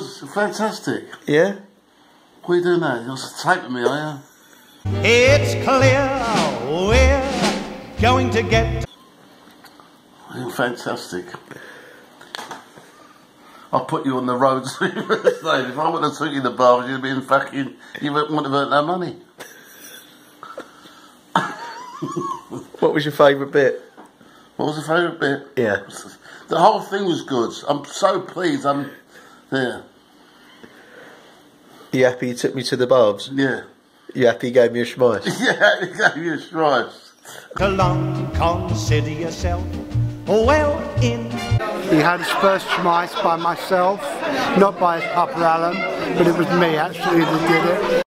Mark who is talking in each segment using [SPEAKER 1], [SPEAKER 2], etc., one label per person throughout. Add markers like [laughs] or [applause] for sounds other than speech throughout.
[SPEAKER 1] was fantastic.
[SPEAKER 2] Yeah?
[SPEAKER 1] What are you doing now? You're taping me, are you?
[SPEAKER 3] It's clear we're going to get.
[SPEAKER 1] You're fantastic. I'll put you on the road roads. [laughs] if I would have took you to the bars, you'd have been fucking. You wouldn't have earned that money.
[SPEAKER 2] What was your favourite bit?
[SPEAKER 1] What was the favourite bit?
[SPEAKER 2] Yeah.
[SPEAKER 1] The whole thing was good. I'm so pleased. I'm. Yeah.
[SPEAKER 2] You happy you took me to the barbs?
[SPEAKER 1] Yeah.
[SPEAKER 2] You happy you gave me a schmeiss? [laughs]
[SPEAKER 1] Yeah, he gave me a stripes.
[SPEAKER 3] Along, consider yourself well in.
[SPEAKER 4] He had his first schmeiss by myself, not by his Papa Alan, but it was me actually that did it.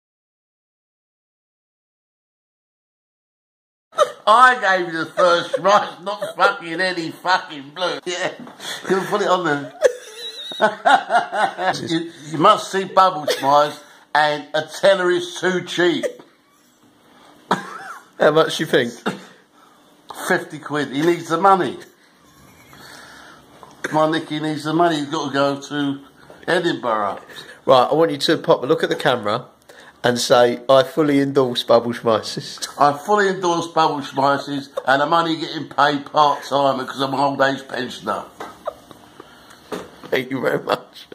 [SPEAKER 1] I gave you the first right, not fucking any fucking blue. Yeah. Can we put it on there? [laughs] you, you must see Bubble Schmeiss and a tenner is too cheap. [laughs]
[SPEAKER 2] How much do you think?
[SPEAKER 1] 50 quid. He needs the money. My Nicky needs the money. He's got to go to Edinburgh.
[SPEAKER 2] Right, I want you to pop a look at the camera and say, I fully endorse Bubble Schmices. [laughs]
[SPEAKER 1] I fully endorse Bubble Schmices and I'm only getting paid part time because I'm an old age pensioner.
[SPEAKER 2] Thank you very much.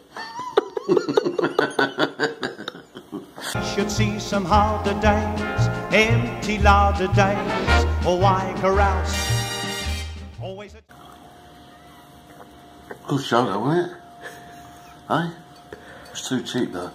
[SPEAKER 3] Should see some harder days, empty larder days, or why carouse? Always a
[SPEAKER 1] Good show though, wasn't it? Hey? It's too cheap though.